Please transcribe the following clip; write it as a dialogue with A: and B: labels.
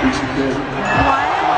A: What?